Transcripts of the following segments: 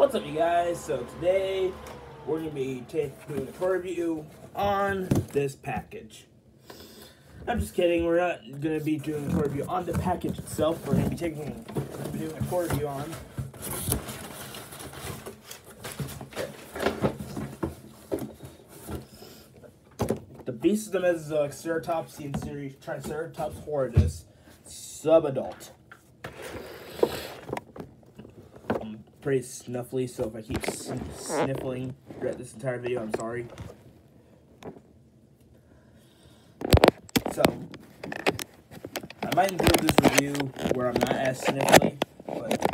What's up, you guys? So today we're gonna be doing a review on this package. I'm just kidding. We're not gonna be doing a review on the package itself. We're gonna be taking doing a review on. The Beast of the Mesozoic Ceratopsian series Triceratops horridus subadult. I'm pretty snuffly, so if I keep sn sniffling throughout this entire video, I'm sorry. So, I might include this review where I'm not as sniffly, but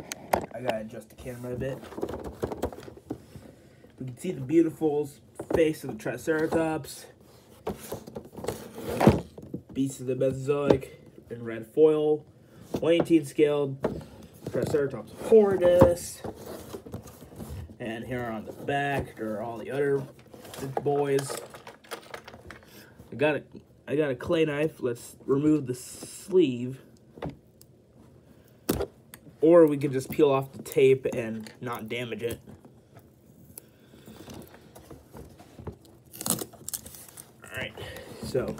I gotta adjust the camera a bit. We can see the beautiful face of the Triceratops. Beast of the Mesozoic in red foil. 118 scaled Triceratops horridus. And here on the back there are all the other boys. I got a I got a clay knife. Let's remove the sleeve. Or we could just peel off the tape and not damage it. Alright, so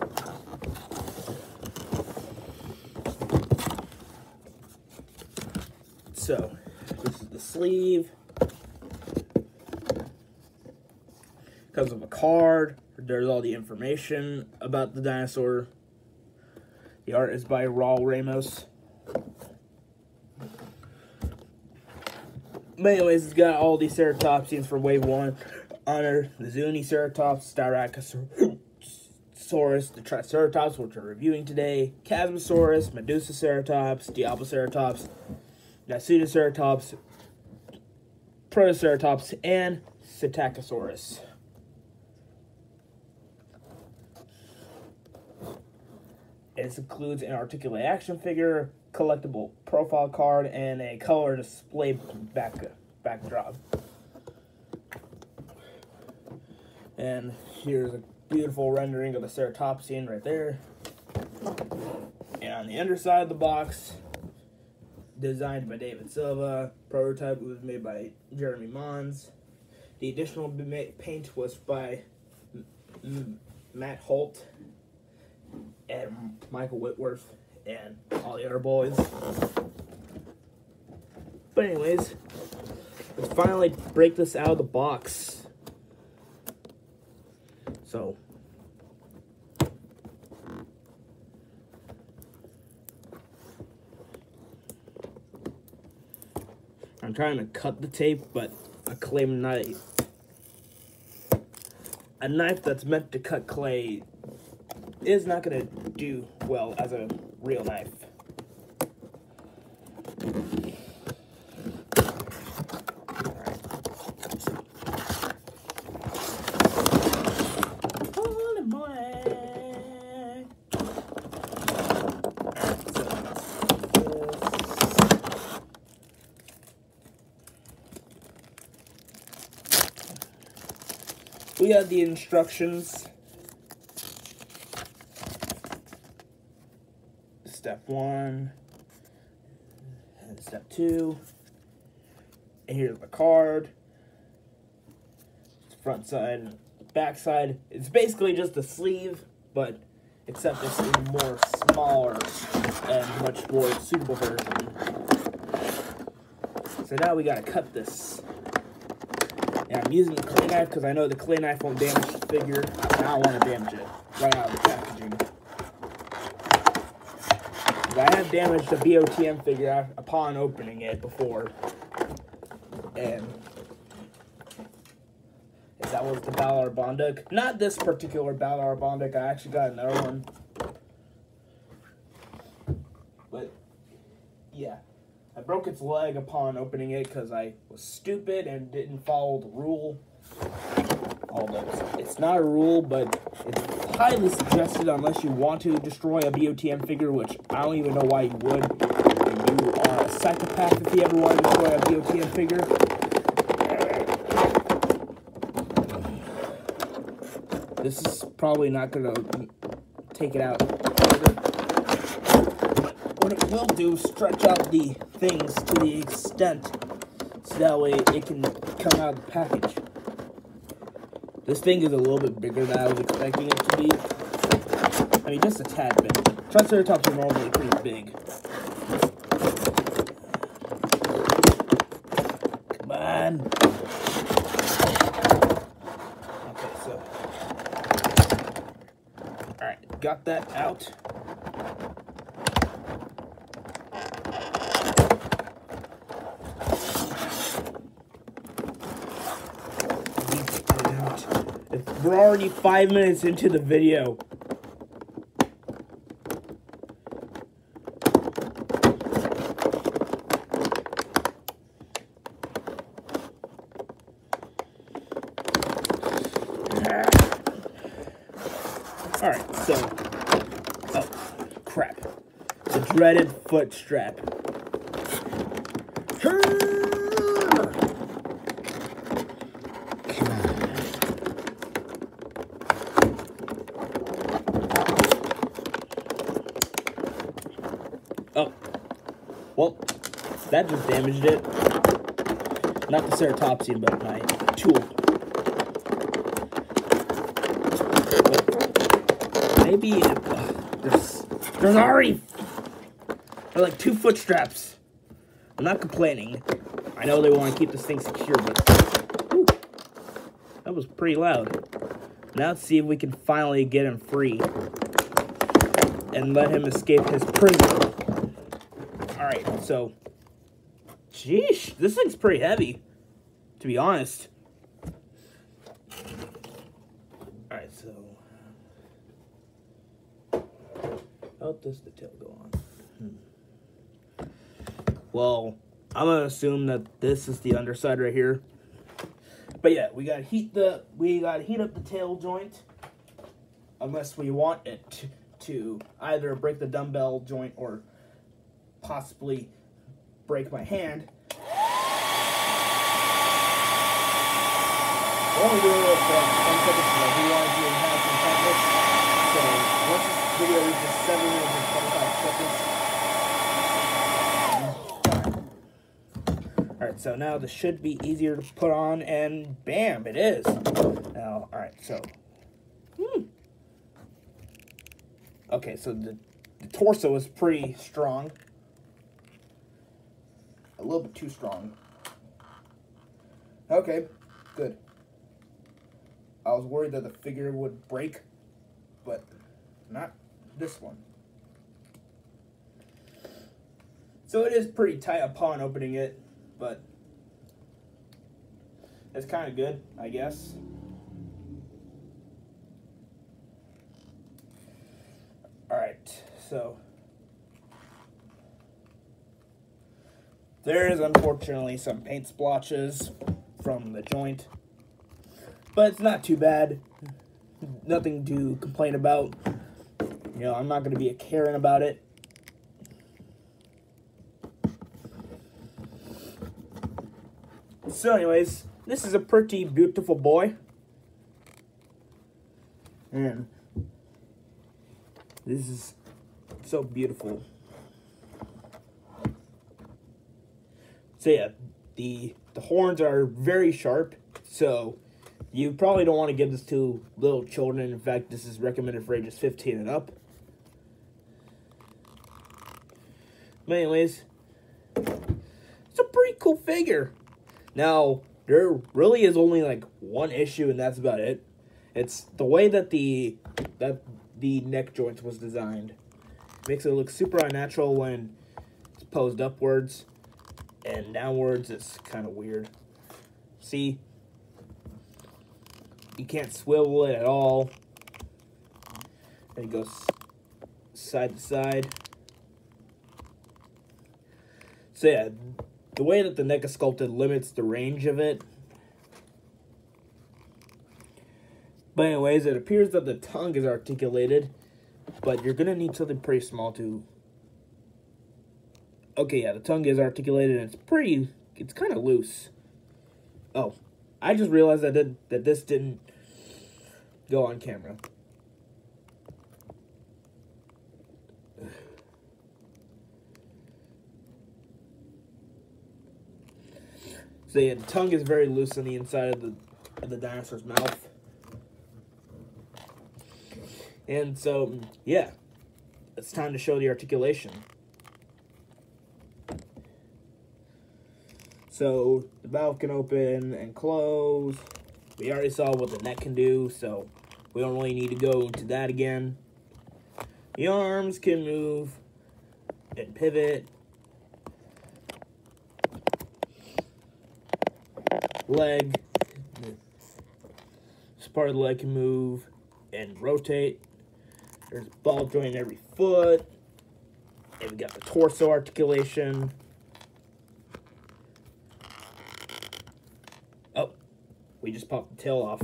So, this is the sleeve. Comes with a card. There's all the information about the dinosaur. The art is by Raul Ramos. But anyways, it's got all these ceratopsians from wave one. Honor the Zuniceratops, Styracosaurus, the Triceratops, which we're reviewing today, Chasmosaurus, Medusaceratops, Diabloceratops, Nasutoceratops, Protoceratops, and Psittacosaurus. It includes an articulate action figure, collectible profile card, and a color display back backdrop. And here's a beautiful rendering of the ceratopsian right there. And on the underside of the box, designed by David Silva. Prototype was made by Jeremy Mons. The additional paint was by Matt Holt and Michael Whitworth and all the other boys. But anyways, let's finally break this out of the box. So, I'm trying to cut the tape, but a clay knife, a knife that's meant to cut clay is not going to do well as a real knife. we have the instructions. Step one, and step two. And here's the card. Front side, back side. It's basically just the sleeve, but except it's a more smaller and much more suitable version. So now we gotta cut this and I'm using the clay knife because I know the clay knife won't damage the figure, and I don't want to damage it right out of the packaging. I have damaged the BOTM figure upon opening it before, and that was the Balaur bondoc. Not this particular Balaur bondoc, I actually got another one. But, yeah. I broke its leg upon opening it because I was stupid and didn't follow the rule. It's not a rule, but it's highly suggested unless you want to destroy a BOTM figure, which I don't even know why you would. You are a psychopath if you ever want to destroy a BOTM figure. This is probably not going to take it out what it will do is stretch out the things to the extent so that way it can come out of the package. This thing is a little bit bigger than I was expecting it to be. I mean, just a tad bit. Triceratops are normally pretty big. Come on. Okay, so. Alright, got that out. We're already five minutes into the video. Alright, so. Oh, crap. The dreaded foot strap. Oh. Well, that just damaged it. Not the ceratopsian, but my tool. But maybe it, uh, there's, there's already like two foot straps. I'm not complaining. I know they want to keep this thing secure, but that was pretty loud. Now let's see if we can finally get him free and let him escape his prison. Alright, so... Sheesh, this thing's pretty heavy, to be honest. Alright, so... How does the tail go on? Hmm. Well, I'm gonna assume that this is the underside right here. But yeah, we gotta heat the we gotta heat up the tail joint. Unless we want it to, to either break the dumbbell joint or possibly break my hand. Only doing it for 10 seconds because we want to have some practice. So once this video reaches 7 minutes and 25 seconds. Alright, so now this should be easier to put on, and bam, it is. Now, alright, so. Hmm. Okay, so the, the torso is pretty strong a little bit too strong. Okay, good. I was worried that the figure would break, but not this one. So it is pretty tight upon opening it, but it's kind of good, I guess. Alright, so There is unfortunately some paint splotches from the joint, but it's not too bad. Nothing to complain about. You know, I'm not going to be a Karen about it. So anyways, this is a pretty beautiful boy. And this is so beautiful. So yeah, the the horns are very sharp. So you probably don't want to give this to little children. In fact, this is recommended for ages 15 and up. But anyways, it's a pretty cool figure. Now, there really is only like one issue, and that's about it. It's the way that the that the neck joint was designed. Makes it look super unnatural when it's posed upwards and downwards it's kind of weird. See? You can't swivel it at all. And it goes side to side. So yeah, the way that the neck is sculpted limits the range of it. But anyways, it appears that the tongue is articulated, but you're going to need something pretty small to Okay, yeah, the tongue is articulated and it's pretty, it's kind of loose. Oh, I just realized that, did, that this didn't go on camera. So the tongue is very loose on the inside of the of the dinosaur's mouth. And so, yeah, it's time to show the articulation. So the valve can open and close. We already saw what the neck can do, so we don't really need to go into that again. The arms can move and pivot. Leg. This part of the leg can move and rotate. There's ball joint in every foot. And we got the torso articulation. Oh, we just popped the tail off.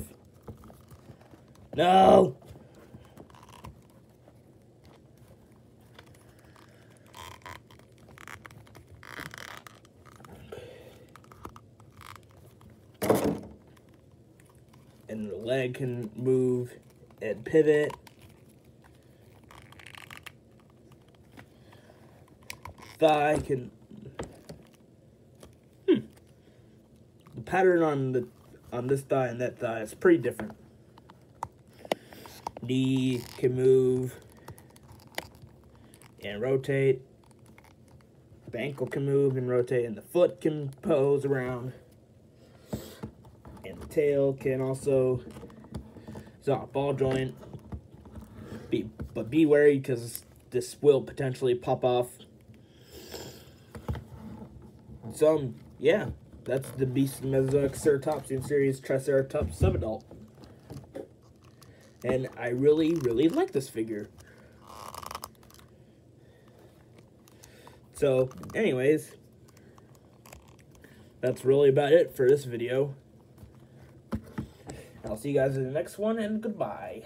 No! And the leg can move and pivot. Thigh can... Hmm. The pattern on the on this thigh and that thigh It's pretty different. Knee can move and rotate. The ankle can move and rotate, and the foot can pose around. And the tail can also it's not a ball joint. Be, but be wary because this will potentially pop off. So, yeah, that's the Beast of Mesozoic Ceratopsian series Triceratops subadult. And I really, really like this figure. So, anyways, that's really about it for this video. I'll see you guys in the next one, and goodbye.